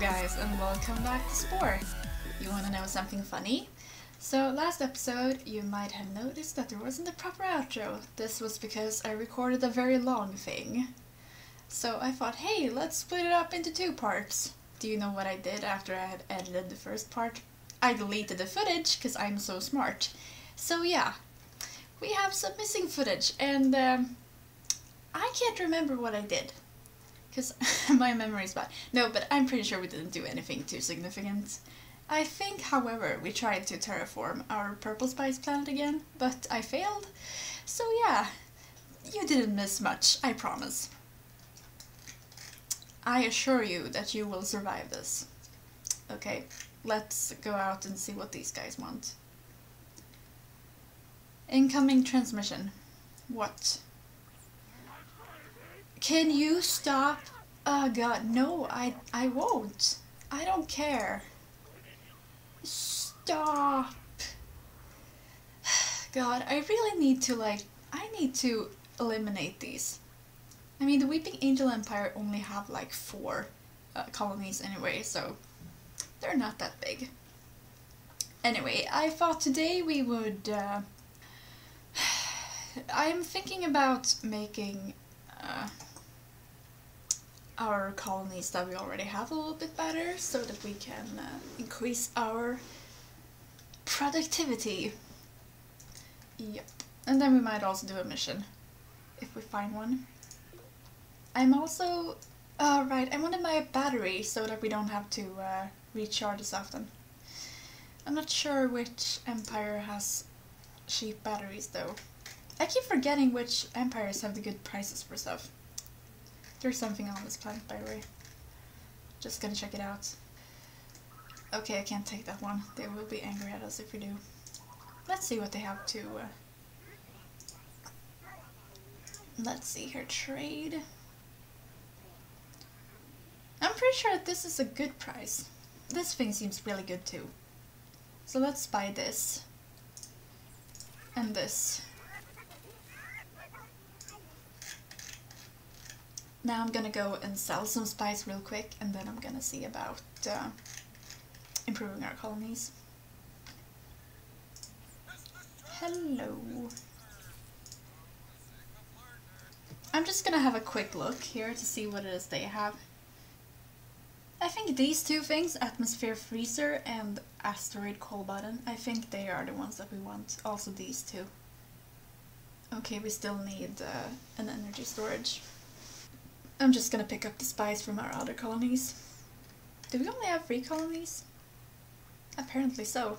Guys and welcome back to Spore. You wanna know something funny? So last episode you might have noticed that there wasn't a proper outro. This was because I recorded a very long thing. So I thought, hey, let's split it up into two parts. Do you know what I did after I had edited the first part? I deleted the footage because I'm so smart. So yeah, we have some missing footage and um, I can't remember what I did because my memory is bad. No, but I'm pretty sure we didn't do anything too significant. I think, however, we tried to terraform our purple spice planet again, but I failed. So yeah, you didn't miss much, I promise. I assure you that you will survive this. Okay, let's go out and see what these guys want. Incoming transmission. What? Can you stop? Oh god, no, I I won't. I don't care. Stop. God, I really need to like I need to eliminate these. I mean, the Weeping Angel Empire only have like four uh, colonies anyway, so they're not that big. Anyway, I thought today we would. Uh, I'm thinking about making uh, our colonies that we already have a little bit better so that we can uh, increase our productivity. Yep. And then we might also do a mission if we find one. I'm also... Uh, right, I wanted my battery so that we don't have to uh, recharge as often. I'm not sure which empire has cheap batteries though. I keep forgetting which empires have the good prices for stuff. There's something on this planet, by the way. Just gonna check it out. Okay, I can't take that one. They will be angry at us if we do. Let's see what they have to... Uh... Let's see her trade. I'm pretty sure this is a good price. This thing seems really good too. So let's buy this. And this. Now I'm gonna go and sell some spice real quick and then I'm gonna see about uh, improving our colonies. Hello. I'm just gonna have a quick look here to see what it is they have. I think these two things, Atmosphere Freezer and Asteroid Coal Button, I think they are the ones that we want. Also these two. Okay, we still need uh, an energy storage. I'm just gonna pick up the spice from our other colonies. Do we only have three colonies? Apparently so.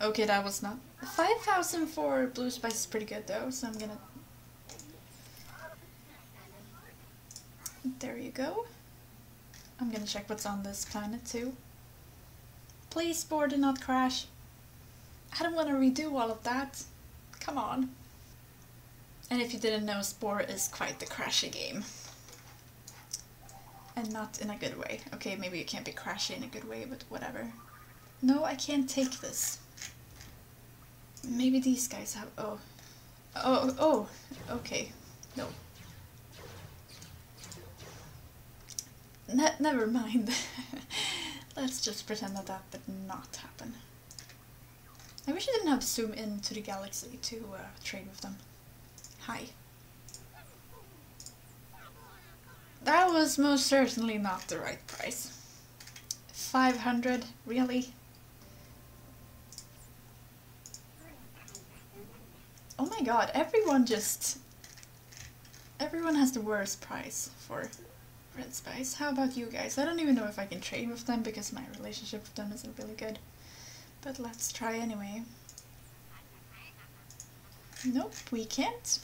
Okay, that was not... 5,000 for blue spice is pretty good though, so I'm gonna... There you go. I'm gonna check what's on this planet too. Please, board, do not crash. I don't want to redo all of that. Come on. And if you didn't know, Spore is quite the crashy game. And not in a good way. Okay, maybe you can't be crashy in a good way, but whatever. No, I can't take this. Maybe these guys have... Oh. Oh, oh, okay. No. Ne never mind. Let's just pretend that that did not happen. I wish I didn't have to zoom into the galaxy to uh, trade with them. Hi. That was most certainly not the right price. 500, really? Oh my god, everyone just... Everyone has the worst price for red spice. How about you guys? I don't even know if I can trade with them because my relationship with them isn't really good. But let's try anyway. Nope, we can't.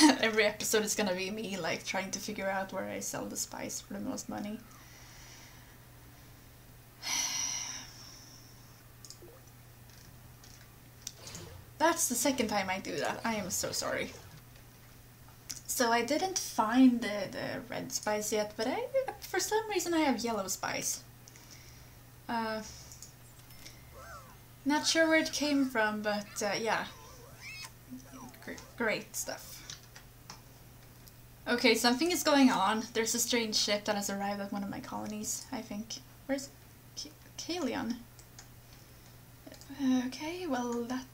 Every episode is gonna be me like trying to figure out where I sell the spice for the most money. That's the second time I do that. I am so sorry. So I didn't find the, the red spice yet, but I, for some reason I have yellow spice. Uh, not sure where it came from, but uh, yeah. Great stuff. Okay, something is going on. There's a strange ship that has arrived at one of my colonies, I think. Where's Kalion? Okay, well that's...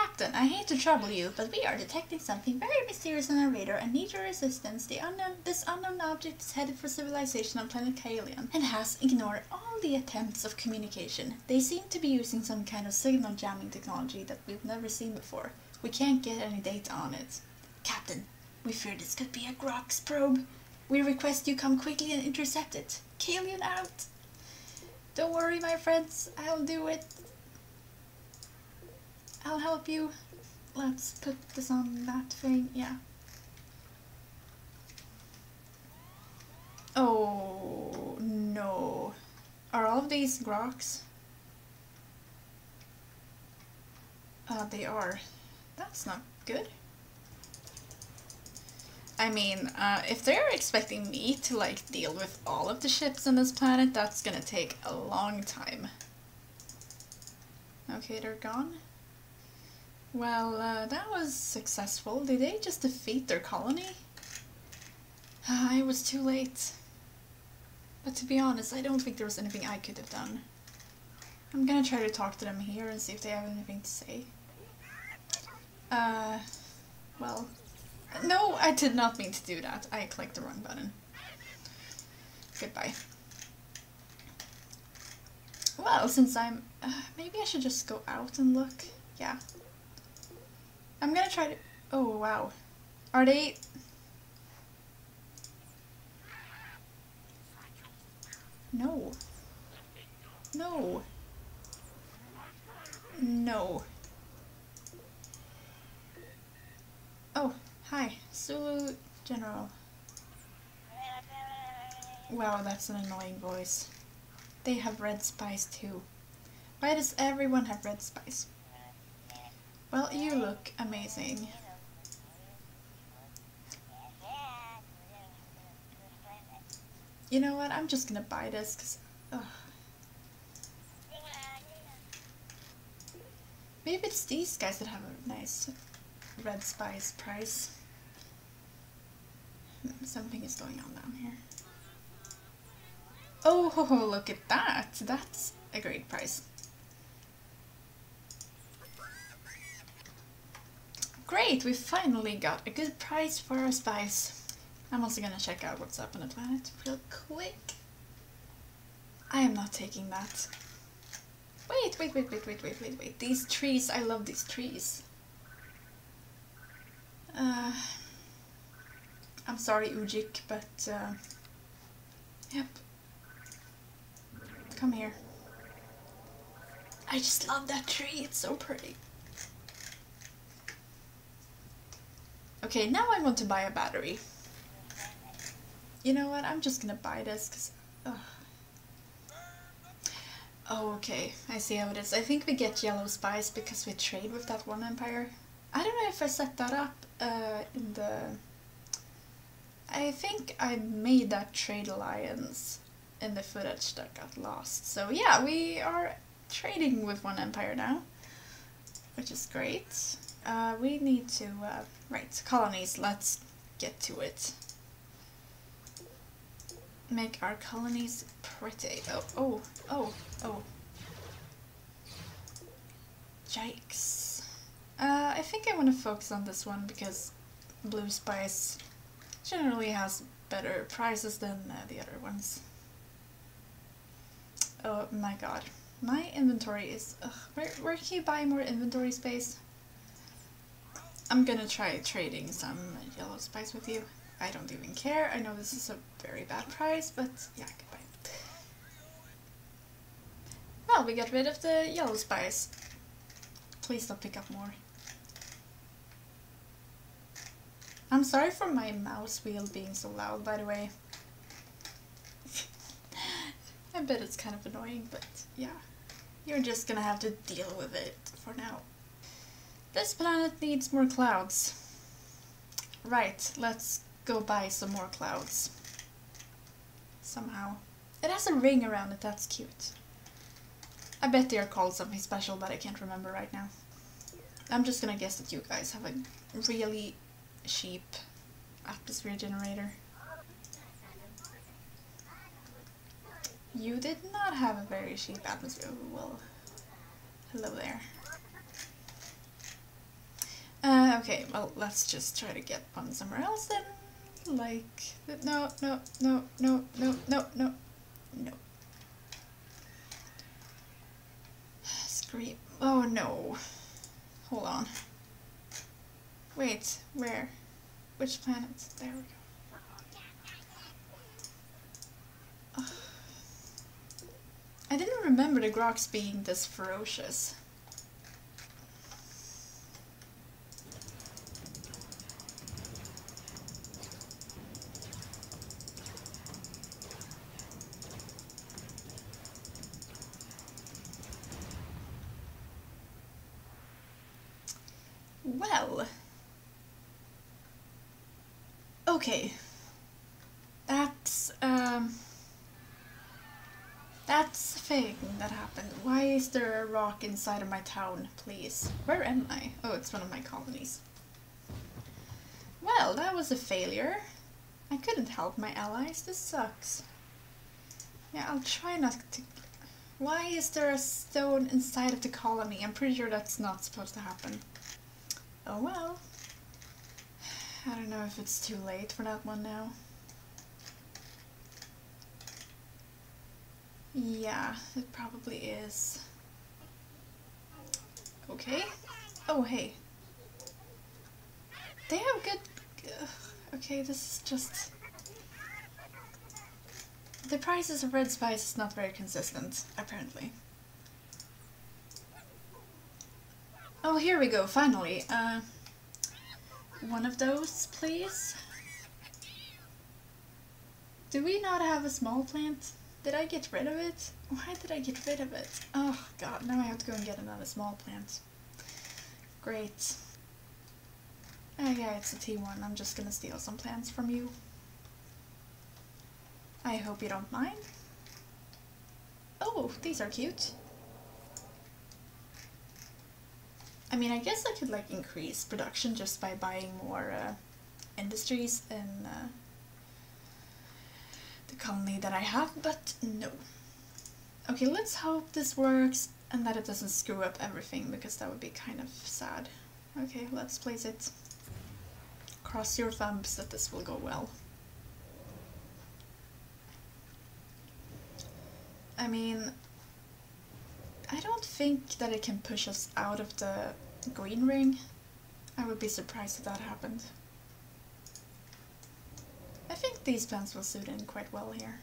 Captain, I hate to trouble you, but we are detecting something very mysterious on our radar and need your assistance. The unknown, this unknown object is headed for civilization on planet Kalion and has ignored all the attempts of communication. They seem to be using some kind of signal jamming technology that we've never seen before. We can't get any data on it. Captain, we fear this could be a Grox probe. We request you come quickly and intercept it. Kalion out! Don't worry, my friends. I'll do it. I'll help you. Let's put this on that thing. Yeah. Oh, no. Are all of these Grox? Uh, they are. That's not good. I mean, uh, if they're expecting me to like deal with all of the ships on this planet, that's gonna take a long time. Okay, they're gone. Well, uh, that was successful. Did they just defeat their colony? Uh, I was too late. But to be honest, I don't think there was anything I could have done. I'm gonna try to talk to them here and see if they have anything to say. Uh, well, no, I did not mean to do that. I clicked the wrong button. Goodbye. Well, since I'm... Uh, maybe I should just go out and look. Yeah. I'm gonna try to... Oh, wow. Are they... No. No. No. Oh, Hi, Sulu General. Wow, that's an annoying voice. They have red spice too. Why does everyone have red spice? Well, you look amazing. You know what, I'm just gonna buy this because... Maybe it's these guys that have a nice red spice price. Something is going on down here. Oh, look at that! That's a great price. Great, we finally got a good price for our spice. I'm also gonna check out what's up on the planet real quick. I am not taking that. Wait, wait, wait, wait, wait, wait, wait, wait. These trees, I love these trees. Uh, I'm sorry, Ujik, but uh, yep. Come here. I just love that tree. It's so pretty. Okay, now I want to buy a battery. You know what? I'm just gonna buy this because. Oh, okay. I see how it is. I think we get yellow spice because we trade with that one empire. I don't know if I set that up uh, in the I think I made that trade alliance in the footage that got lost. So yeah, we are trading with one empire now, which is great. Uh, we need to, uh, right, colonies, let's get to it. Make our colonies pretty. Oh, oh, oh, oh. Yikes. Uh, I think I want to focus on this one because Blue Spice generally has better prices than uh, the other ones. Oh my god. My inventory is... Ugh, where, where can you buy more inventory space? I'm gonna try trading some yellow spice with you. I don't even care. I know this is a very bad price, but yeah, goodbye. Well, we got rid of the yellow spice. Please don't pick up more. I'm sorry for my mouse wheel being so loud, by the way. I bet it's kind of annoying, but yeah. You're just gonna have to deal with it for now. This planet needs more clouds. Right, let's go buy some more clouds. Somehow. It has a ring around it, that's cute. I bet they are called something special, but I can't remember right now. I'm just gonna guess that you guys have a really cheap atmosphere generator. You did not have a very cheap atmosphere. Well, hello there. Uh, okay, well, let's just try to get one somewhere else then. Like, no, no, no, no, no, no, no, no. Scream. Oh no. Hold on. Wait, where? Which planet? There we go. I didn't remember the Grox being this ferocious. Well. Okay. That's, um... That happened. Why is there a rock inside of my town, please? Where am I? Oh, it's one of my colonies. Well, that was a failure. I couldn't help my allies. This sucks. Yeah, I'll try not to... Why is there a stone inside of the colony? I'm pretty sure that's not supposed to happen. Oh well. I don't know if it's too late for that one now. Yeah, it probably is. Okay. Oh, hey. They have good... okay, this is just... The prices of red spice is not very consistent, apparently. Oh, here we go, finally. Uh, one of those, please. Do we not have a small plant? Did I get rid of it? Why did I get rid of it? Oh god, now I have to go and get another small plant. Great. Oh yeah, it's a T1. I'm just gonna steal some plants from you. I hope you don't mind. Oh, these are cute. I mean, I guess I could like increase production just by buying more uh, industries and uh, the colony that I have, but no. Okay, let's hope this works and that it doesn't screw up everything because that would be kind of sad. Okay, let's place it. Cross your thumbs that this will go well. I mean, I don't think that it can push us out of the green ring. I would be surprised if that happened. These plants will suit in quite well here.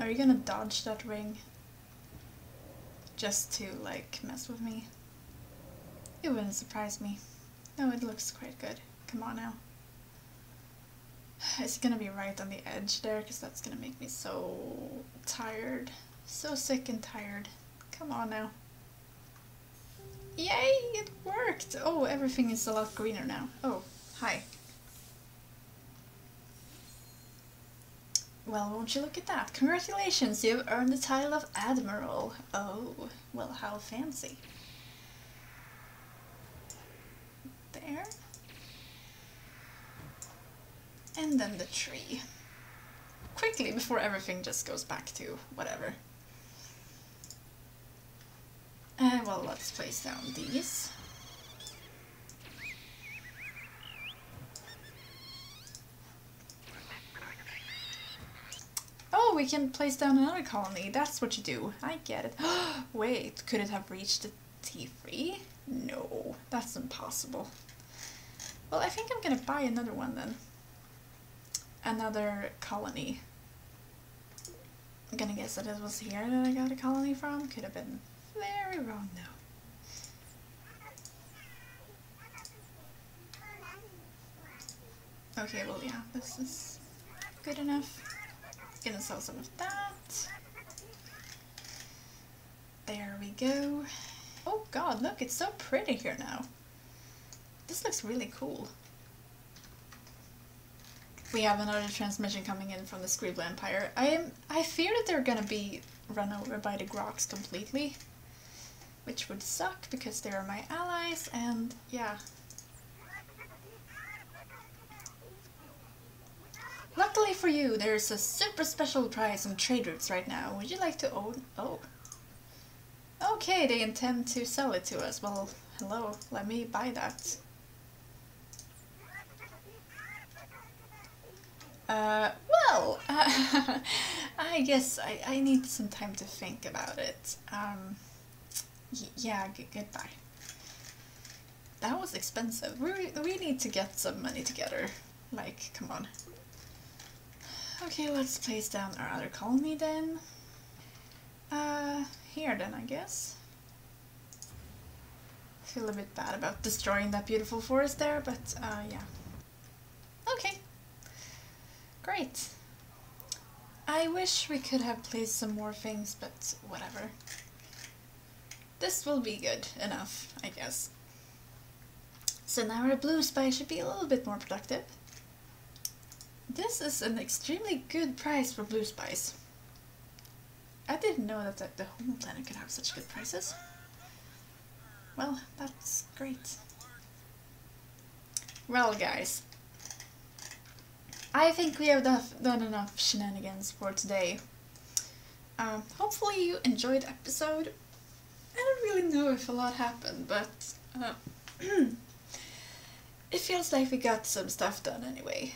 Are you gonna dodge that ring? Just to, like, mess with me? It wouldn't surprise me. No, it looks quite good. Come on now. It's gonna be right on the edge there because that's gonna make me so tired. So sick and tired. Come on now. Yay, it worked! Oh, everything is a lot greener now. Oh, hi. Well, won't you look at that? Congratulations, you've earned the title of Admiral. Oh, well, how fancy. There. And then the tree. Quickly, before everything just goes back to whatever. Uh, well, let's place down these. We can place down another colony. That's what you do. I get it. Wait, could it have reached the T3? No, that's impossible. Well, I think I'm gonna buy another one then another colony. I'm gonna guess that it was here that I got a colony from. Could have been very wrong though. Okay, well yeah, this is good enough. Gonna sell some of that. There we go. Oh god, look, it's so pretty here now. This looks really cool we have another transmission coming in from the Scribbler Empire. I am I fear that they're gonna be run over by the Grox completely. Which would suck because they are my allies and yeah. Luckily for you, there's a super special prize on trade routes right now. Would you like to own... Oh. Okay, they intend to sell it to us. Well, hello, let me buy that. Uh, well, uh, I guess I, I need some time to think about it. Um, yeah, goodbye. That was expensive. We, we need to get some money together. Like, come on. Okay, let's place down our other colony then. Uh, here then, I guess. Feel a bit bad about destroying that beautiful forest there, but uh, yeah. Okay. Great. I wish we could have placed some more things, but whatever. This will be good enough, I guess. So now our blue spice should be a little bit more productive. This is an extremely good price for blue spice. I didn't know that the, home planet could have such good prices. Well, that's great. Well, guys, I think we have done enough shenanigans for today. Um, hopefully you enjoyed the episode. I don't really know if a lot happened, but uh, it feels like we got some stuff done anyway.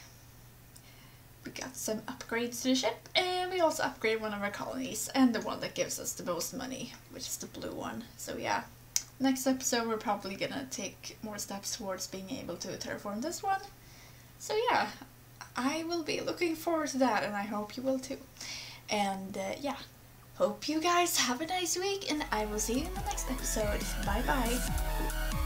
We got some upgrades to the ship, and we also upgrade one of our colonies, and the one that gives us the most money, which is the blue one. So yeah, next episode we're probably gonna take more steps towards being able to terraform this one. So yeah, I will be looking forward to that, and I hope you will too. And uh, yeah, hope you guys have a nice week, and I will see you in the next episode. Bye bye.